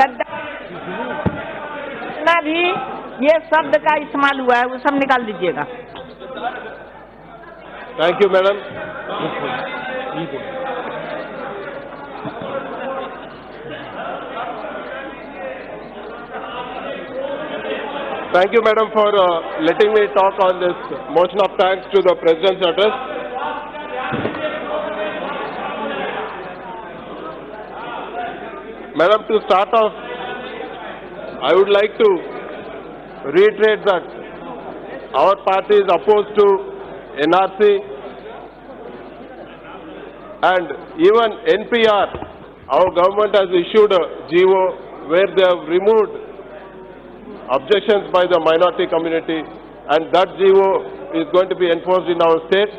गद्दा जितना भी ये शब्द का इस्तेमाल हुआ है वो सब निकाल दीजिएगा Thank you, madam. Thank you, madam, for uh, letting me talk on this motion of thanks to the president's address. Madam, to start off, I would like to reiterate that our party is opposed to NRC and even NPR, our government has issued a GO where they have removed objections by the minority community and that GO is going to be enforced in our state.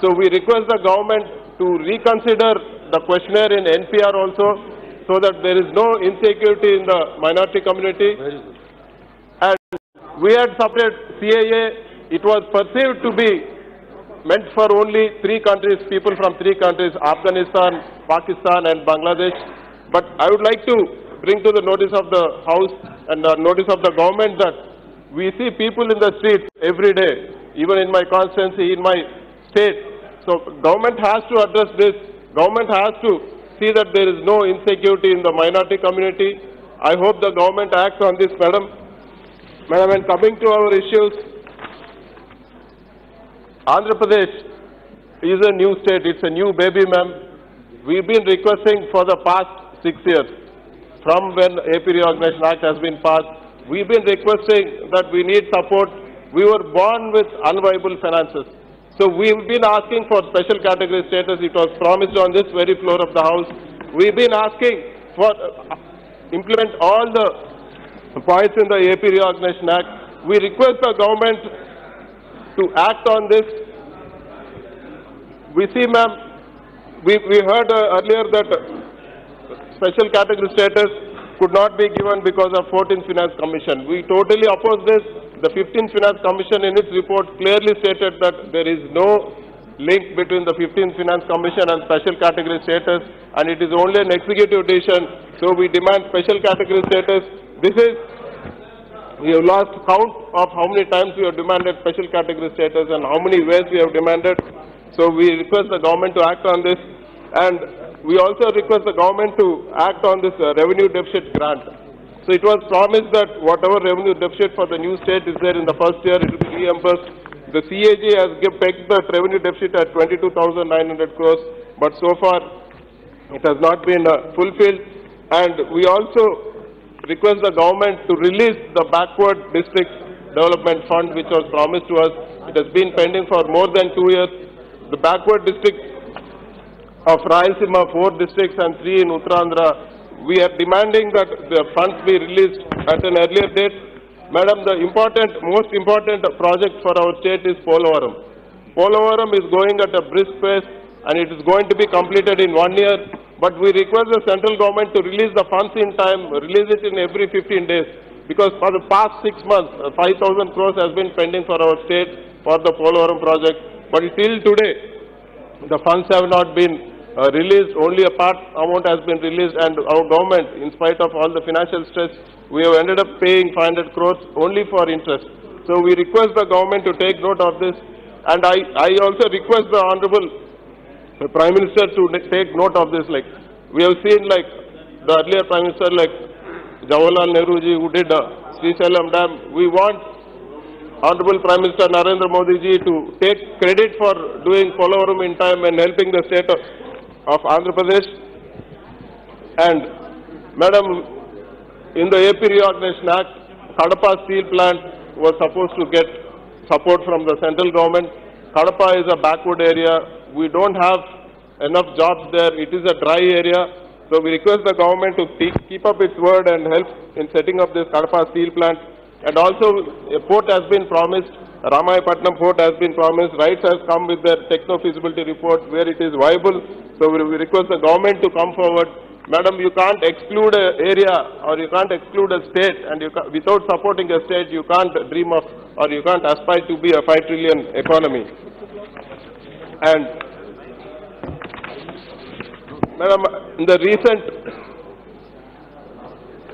So we request the government to reconsider the questionnaire in NPR also so that there is no insecurity in the minority community. And we had supported CAA, it was perceived to be meant for only three countries, people from three countries, Afghanistan, Pakistan and Bangladesh. But I would like to bring to the notice of the House and the notice of the government that we see people in the streets every day, even in my constituency, in my state. So government has to address this. Government has to see that there is no insecurity in the minority community. I hope the government acts on this, madam. Madam, and coming to our issues, Andhra Pradesh is a new state, it's a new baby, ma'am. We've been requesting for the past six years, from when AP Reorganization Act has been passed, we've been requesting that we need support. We were born with unviable finances. So we've been asking for special category status. It was promised on this very floor of the House. We've been asking for uh, implement all the points in the AP Reorganization Act. We request the government to act on this. We see, ma'am, we, we heard uh, earlier that special category status could not be given because of 14th Finance Commission. We totally oppose this. The 15th Finance Commission in its report clearly stated that there is no link between the 15th Finance Commission and special category status and it is only an executive decision. So we demand special category status. This is we have lost count of how many times we have demanded special category status and how many ways we have demanded. So we request the government to act on this and we also request the government to act on this uh, revenue deficit grant. So it was promised that whatever revenue deficit for the new state is there in the first year, it will be reimbursed. The CAG has pegged the revenue deficit at 22,900 crores, but so far it has not been uh, fulfilled. And we also request the government to release the backward district development fund which was promised to us. It has been pending for more than two years. The backward district of Rayalaseema, four districts and three in Uttarandhra, we are demanding that the funds be released at an earlier date. Madam, the important, most important project for our state is Polavaram. Polavaram is going at a brisk pace and it is going to be completed in one year. But we request the central government to release the funds in time, release it in every 15 days. Because for the past six months, uh, 5,000 crores has been pending for our state for the Polavaram project. But till today, the funds have not been uh, released, only a part amount has been released and our government, in spite of all the financial stress, we have ended up paying 500 crores only for interest. So we request the government to take note of this and I, I also request the Honorable the Prime Minister to take note of this. Like we have seen like the earlier Prime Minister like Jawaharlal Nehru ji who did uh, Srisailam Dam. We want Honorable Prime Minister Narendra Modi ji to take credit for doing Polavaram in time and helping the state of, of Andhra Pradesh. And Madam, in the AP Reorganization Act, Kadapa Steel Plant was supposed to get support from the central government. Kadapa is a backward area. We don't have enough jobs there. It is a dry area. So we request the government to keep- keep up its word and help in setting up this Kadapa Steel Plant. And also, a port has been promised, Ramayapatnam port has been promised, RITES has come with their techno-feasibility report where it is viable. So we request the government to come forward. Madam, you can't exclude an area or you can't exclude a state and without supporting a state, you can't dream of or you can't aspire to be a 5 trillion economy. And Madam, in the recent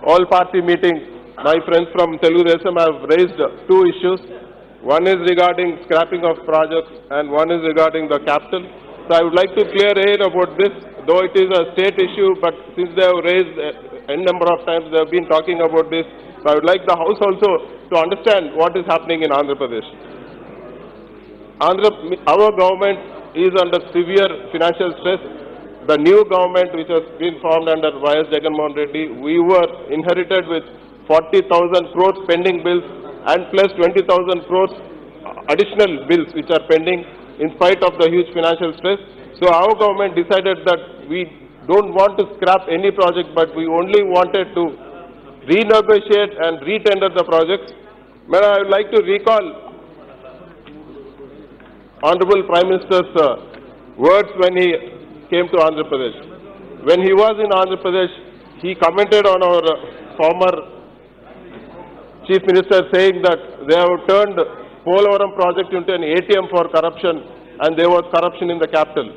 all-party meeting, my friends from Telugu Desam have raised two issues. One is regarding scrapping of projects and one is regarding the capital. So I would like to clear air about this, though it is a state issue, but since they have raised n number of times, they have been talking about this. So I would like the House also to understand what is happening in Andhra Pradesh. Andhra, our government is under severe financial stress. The new government which has been formed under Y.S. Jagannath Reddy, we were inherited with 40,000 crores pending bills and plus 20,000 crores additional bills which are pending in spite of the huge financial stress. So our government decided that we don't want to scrap any project, but we only wanted to renegotiate and retender the projects. Madam, I would like to recall Honorable Prime Minister's uh, words when he came to Andhra Pradesh. When he was in Andhra Pradesh, he commented on our uh, former Chief Minister saying that they have turned Polavaram project into an ATM for corruption and there was corruption in the capital.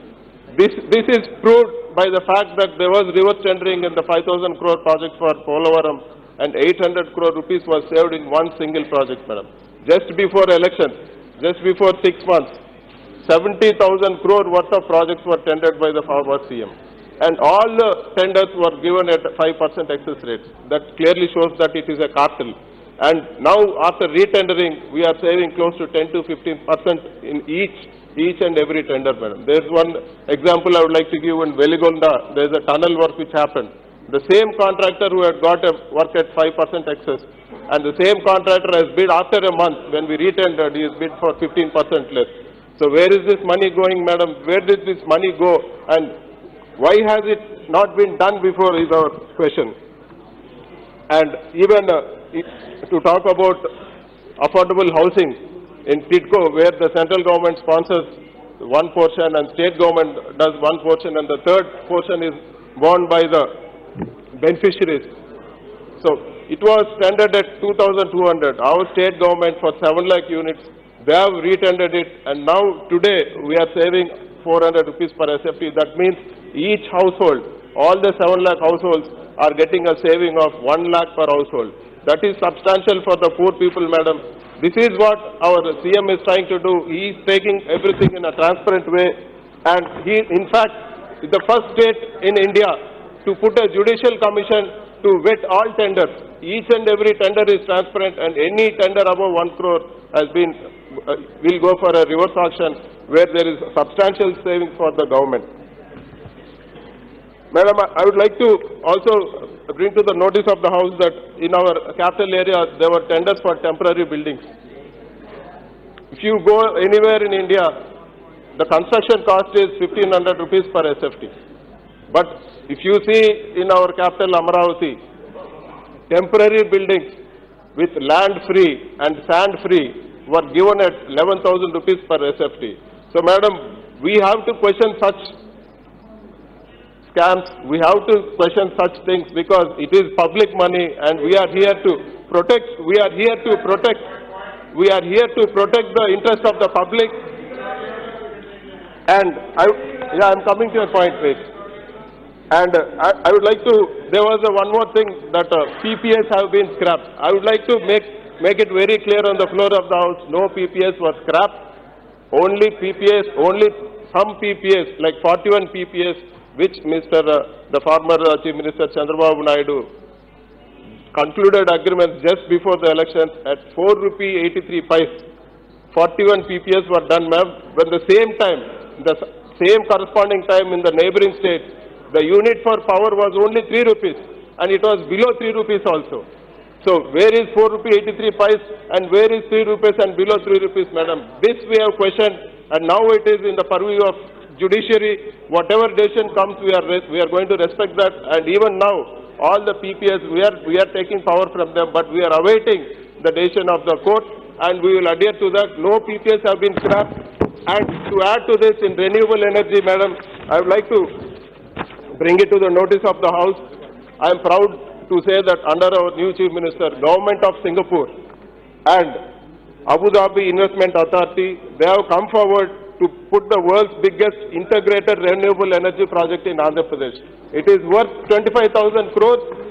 This, this is proved by the fact that there was reverse tendering in the 5,000 crore project for Polavaram and 800 crore rupees was saved in one single project, madam. Just before election, just before six months, 70,000 crore worth of projects were tendered by the former CM. And all the tenders were given at 5% excess rates. That clearly shows that it is a cartel. And now after retendering, we are saving close to 10 to 15% in each, each and every tender, madam. There's one example I would like to give in Veligonda. There's a tunnel work which happened. The same contractor who had got a work at 5% excess and the same contractor has bid after a month when we retendered, he has bid for 15% less. So where is this money going, madam? Where did this money go? And why has it not been done before is our question. And even uh, to talk about affordable housing in TIDCO, where the central government sponsors one portion and state government does one portion and the third portion is borne by the beneficiaries. So it was tendered at 2,200. Our state government for 7 lakh units, they have retendered it and now today we are saving 400 rupees per SFT. That means each household, all the 7 lakh households are getting a saving of 1 lakh per household. That is substantial for the poor people, madam. This is what our CM is trying to do. He is taking everything in a transparent way and he, in fact, is the first state in India to put a judicial commission to vet all tenders. Each and every tender is transparent and any tender above one crore has been, uh, will go for a reverse auction where there is substantial savings for the government. Madam, I would like to also bring to the notice of the House that in our capital area, there were tenders for temporary buildings. If you go anywhere in India, the construction cost is 1500 rupees per SFT. But if you see in our capital Amaravati, temporary buildings with land free and sand free were given at 11,000 rupees per SFT. So madam, we have to question such scams, we have to question such things because it is public money and we are here to protect, we are here to protect, we are here to protect the interest of the public. And I, yeah, I'm coming to a point, please. And uh, I, I would like to, there was one more thing that uh, PPAs have been scrapped. I would like to make, make it very clear on the floor of the House, no PPAs was scrapped. Only PPAs, only some PPAs, like 41 PPAs, which Mr. uh, the former uh, Chief Minister Chandrababu Naidu concluded agreements just before the elections at 4 rupee 83 paise. 41 PPAs were done, ma'am. When the same time, the same corresponding time in the neighboring state, the unit for power was only 3 rupees and it was below 3 rupees also. So where is 4 rupee 83 paise and where is 3 rupees and below 3 rupees, madam? This we have questioned and now it is in the purview of judiciary. Whatever decision comes, we are, we are going to respect that and even now, all the PPAs, we are, we are taking power from them, but we are awaiting the decision of the court and we will adhere to that. No PPAs have been scrapped. And to add to this, in renewable energy, madam, I would like to bring it to the notice of the House. I am proud to say that under our new Chief Minister, Government of Singapore and Abu Dhabi Investment Authority, they have come forward to put the world's biggest integrated renewable energy project in Andhra Pradesh. It is worth 25,000 crores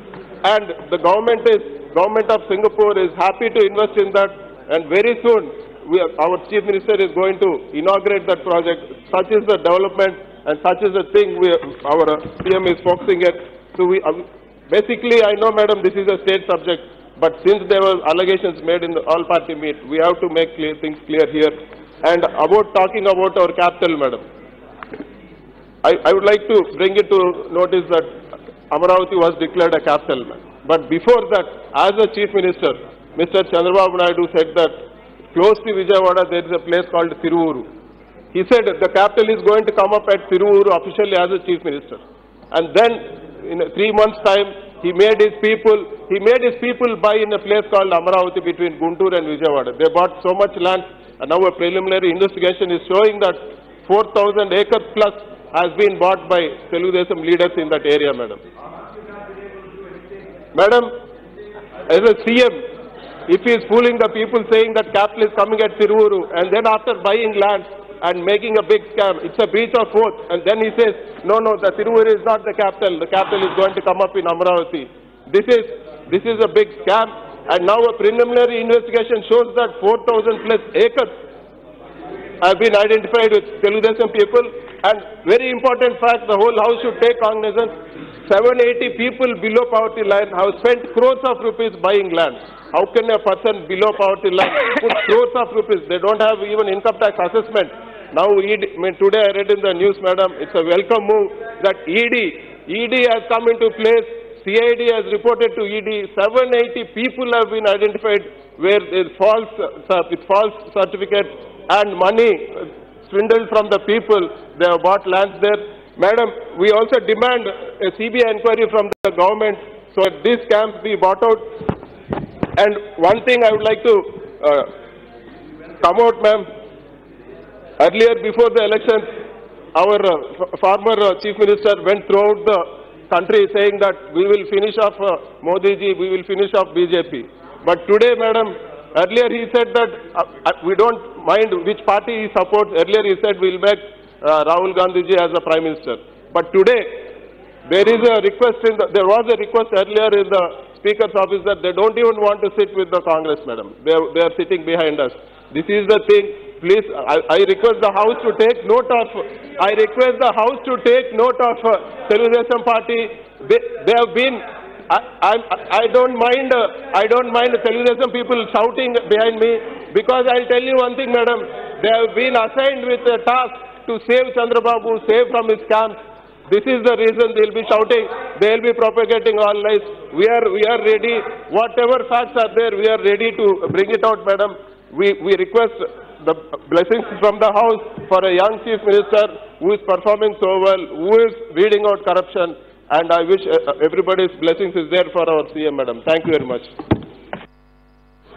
and the government is, government of Singapore is happy to invest in that, and very soon, are, our chief minister is going to inaugurate that project. Such is the development, and such is the thing we, our PM is focusing at. So we, uh, basically, I know, madam, this is a state subject, but since there were allegations made in the all-party meet, we have to make clear, things clear here. And about talking about our capital, madam. I, I would like to bring it to notice that Amaravati was declared a capital. But before that, as a chief minister, Mr. Chandrababu Naidu said that close to Vijayawada there is a place called Tiruvuru. He said the capital is going to come up at Tiruvuru officially as a chief minister. And then, in three months' time, he made his people, he made his people buy in a place called Amaravati between Guntur and Vijayawada. They bought so much land, and now a preliminary investigation is showing that 4,000 acres plus has been bought by Telugudesam leaders in that area, madam. Madam, as a CM, if he is fooling the people saying that capital is coming at Tiruvuru, and then after buying land and making a big scam, it's a breach of oath, and then he says, no, no, the Tiruvuru is not the capital, the capital is going to come up in Amravati. This is, this is a big scam, and now a preliminary investigation shows that 4,000 plus acres have been identified with Telugudesam people. And very important fact, the whole house should take cognizance. 780 people below poverty line have spent crores of rupees buying land. How can a person below poverty line put crores of rupees? They don't have even income tax assessment. Now, ED, I mean, today I read in the news, madam, it's a welcome move that ED, ED has come into place. CID has reported to ED, 780 people have been identified where false, uh, with false certificate and money swindled from the people. They have bought lands there. Madam, we also demand a CBI inquiry from the government so that these camps be bought out. And one thing I would like to uh, come out, ma'am. Earlier, before the election, our uh, former uh, chief minister went throughout the country saying that we will finish off uh, Modi ji, we will finish off BJP. But today, madam, earlier he said that uh, uh, we don't mind which party he supports. Earlier he said we'll make uh, Rahul Gandhi ji as a prime minister. But today, there is a request in the, there was a request earlier in the speaker's office that they don't even want to sit with the Congress, madam. They they are sitting behind us. This is the thing. Please, I, I request the House to take note of, I request the House to take note of uh, Telugudesam party. They, they have been, I, I, I don't mind, uh, I don't mind the Telugudesam people shouting behind me because I'll tell you one thing, madam. They have been assigned with a task to save Chandrababu, save from his camp. This is the reason they'll be shouting, they'll be propagating all lies. We are, we are ready, whatever facts are there, we are ready to bring it out, madam. We, we request the blessings from the House for a young Chief Minister who is performing so well, who is weeding out corruption, and I wish uh, everybody's blessings is there for our CM, madam. Thank you very much.